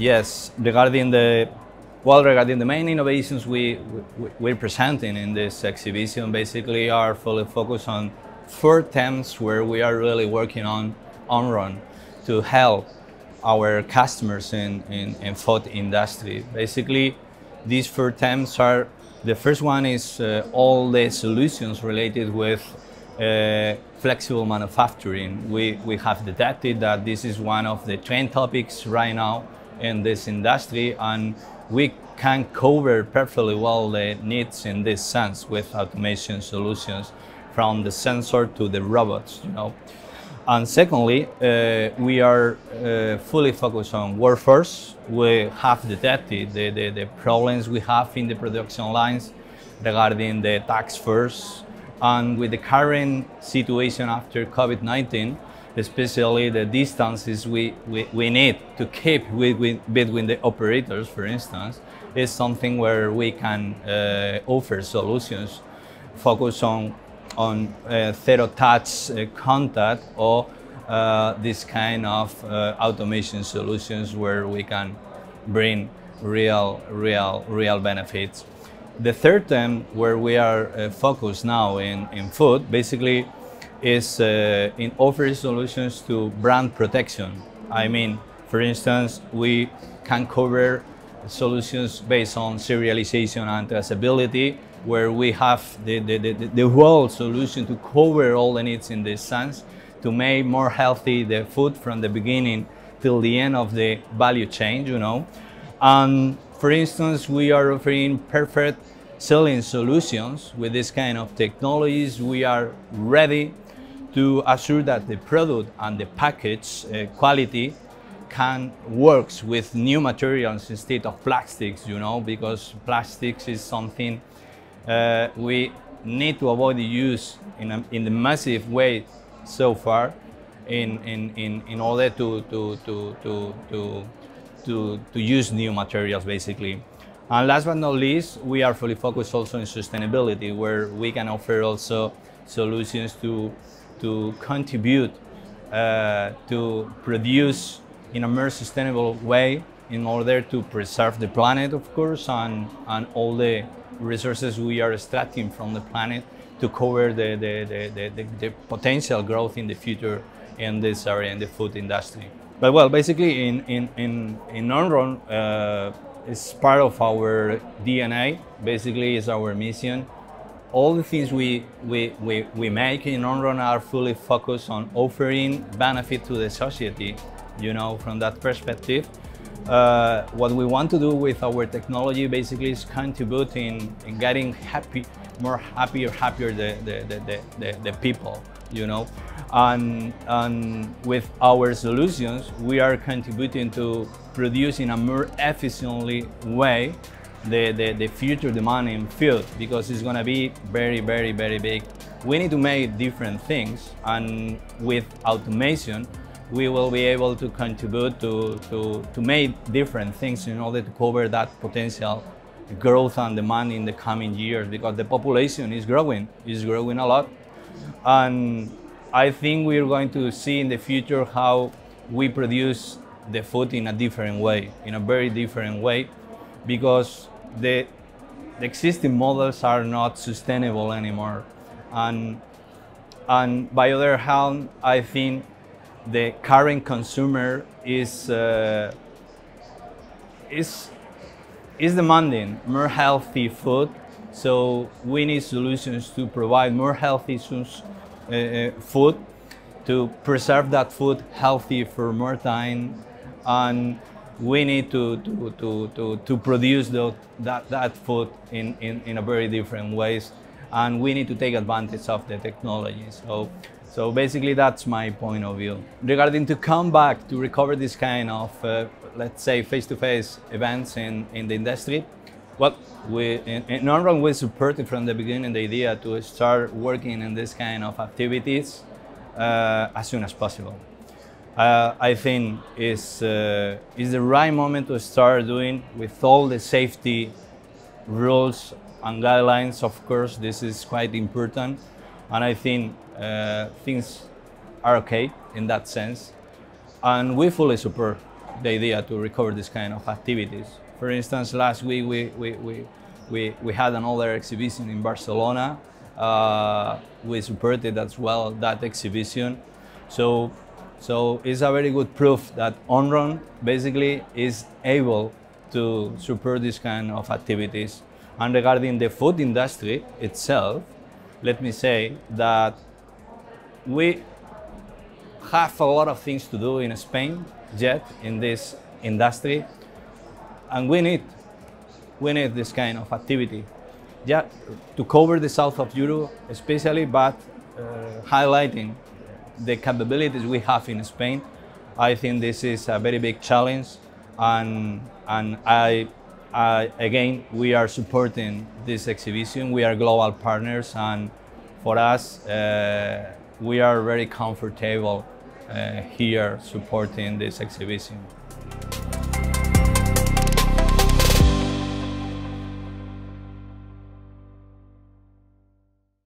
yes, regarding the well, regarding the main innovations we, we, we're presenting in this exhibition, basically are fully focused on four themes where we are really working on Omron to help our customers in, in, in food industry. Basically, these four themes are, the first one is uh, all the solutions related with uh, flexible manufacturing. We, we have detected that this is one of the trend topics right now in this industry and we can cover perfectly well the needs in this sense with automation solutions from the sensor to the robots, you know. And secondly, uh, we are uh, fully focused on workforce. We have detected the, the, the, problems we have in the production lines regarding the tax force. And with the current situation after COVID-19, especially the distances we, we, we need to keep with, with, between the operators, for instance, is something where we can uh, offer solutions focus on, on uh, zero touch uh, contact or uh, this kind of uh, automation solutions where we can bring real, real, real benefits. The third thing where we are uh, focused now in, in food, basically is uh, in offering solutions to brand protection. I mean, for instance, we can cover solutions based on serialization and traceability, where we have the, the, the, the whole solution to cover all the needs in this sense, to make more healthy the food from the beginning till the end of the value chain, you know. And for instance, we are offering perfect selling solutions with this kind of technologies. We are ready to assure that the product and the package uh, quality can works with new materials instead of plastics, you know, because plastics is something uh, we need to avoid the use in, a, in the massive way so far in, in, in, in order to, to, to, to, to, to, to use new materials basically. And last but not least, we are fully focused also in sustainability, where we can offer also solutions to to contribute uh, to produce in a more sustainable way in order to preserve the planet, of course, and, and all the resources we are extracting from the planet to cover the, the, the, the, the potential growth in the future in this area, in the food industry. But well, basically in, in, in, in Omron, uh, it's part of our DNA, basically it's our mission all the things we, we, we, we make in Omron are fully focused on offering benefit to the society, you know, from that perspective. Uh, what we want to do with our technology basically is contribute in, in getting happy, more happier, happier the, the, the, the, the people, you know. And, and with our solutions, we are contributing to producing a more efficiently way the, the, the future demand in field because it's going to be very, very, very big. We need to make different things and with automation, we will be able to contribute to, to, to make different things in order to cover that potential growth and demand in the coming years because the population is growing, is growing a lot. And I think we're going to see in the future how we produce the food in a different way, in a very different way, because the, the existing models are not sustainable anymore. And, and by other hand, I think the current consumer is, uh, is, is demanding more healthy food. So we need solutions to provide more healthy uh, uh, food, to preserve that food healthy for more time, and we need to, to, to, to, to produce the, that, that food in, in, in a very different ways and we need to take advantage of the technology. So, so basically that's my point of view. Regarding to come back to recover this kind of, uh, let's say, face-to-face -face events in, in the industry, well, we, in, in we supported from the beginning the idea to start working in this kind of activities uh, as soon as possible uh, I think is, uh, is the right moment to start doing with all the safety rules and guidelines. Of course, this is quite important. And I think uh, things are okay in that sense. And we fully support the idea to recover this kind of activities. For instance, last week we, we, we, we, we had another exhibition in Barcelona. Uh, we supported as well that exhibition. So, so it's a very good proof that Omron basically is able to support this kind of activities. And regarding the food industry itself, let me say that we have a lot of things to do in Spain yet in this industry, and we need we need this kind of activity, yeah, to cover the south of Europe, especially, but uh, highlighting the capabilities we have in Spain. I think this is a very big challenge, and and I, I again we are supporting this exhibition. We are global partners, and for us. Uh, we are very comfortable uh, here supporting this exhibition.